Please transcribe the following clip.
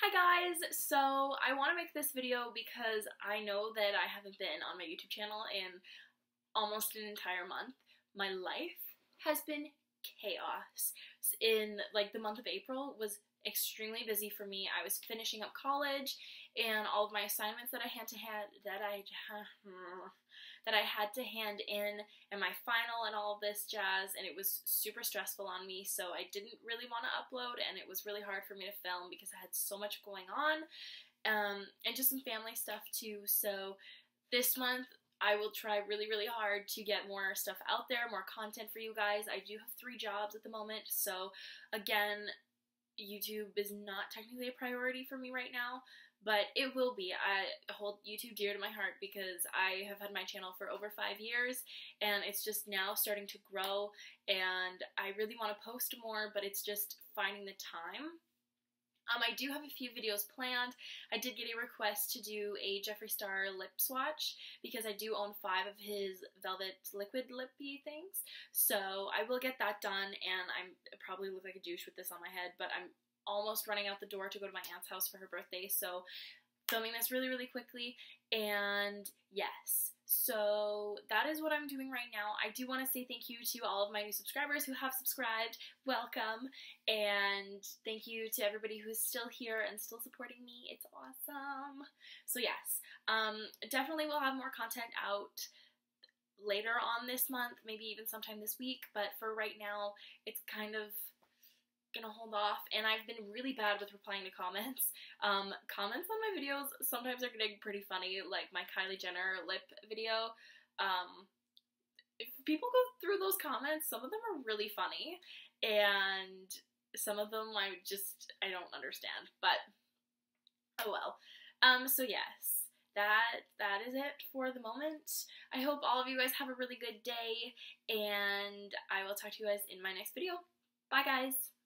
Hi guys! So I want to make this video because I know that I haven't been on my YouTube channel in almost an entire month. My life has been chaos. In like the month of April was extremely busy for me. I was finishing up college and all of my assignments that I had to hand that I that I had to hand in and my final and all of this jazz and it was super stressful on me so I didn't really want to upload and it was really hard for me to film because I had so much going on um, and just some family stuff too so this month I will try really, really hard to get more stuff out there, more content for you guys. I do have three jobs at the moment, so again, YouTube is not technically a priority for me right now, but it will be. I hold YouTube dear to my heart because I have had my channel for over five years and it's just now starting to grow and I really want to post more, but it's just finding the time. Um, I do have a few videos planned. I did get a request to do a Jeffree Star lip swatch because I do own five of his velvet liquid lippy things. So I will get that done and I'm probably look like a douche with this on my head, but I'm almost running out the door to go to my aunt's house for her birthday. So filming this really, really quickly. And yes, so that is what I'm doing right now. I do want to say thank you to all of my new subscribers who have subscribed. Welcome. And thank you to everybody who's still here and still supporting me. It's awesome. So yes, um, definitely we'll have more content out later on this month, maybe even sometime this week. But for right now, it's kind of gonna hold off and I've been really bad with replying to comments. Um, comments on my videos sometimes are getting pretty funny, like my Kylie Jenner lip video. Um, if people go through those comments, some of them are really funny and some of them I just, I don't understand, but oh well. Um, so yes, that that is it for the moment. I hope all of you guys have a really good day and I will talk to you guys in my next video. Bye guys!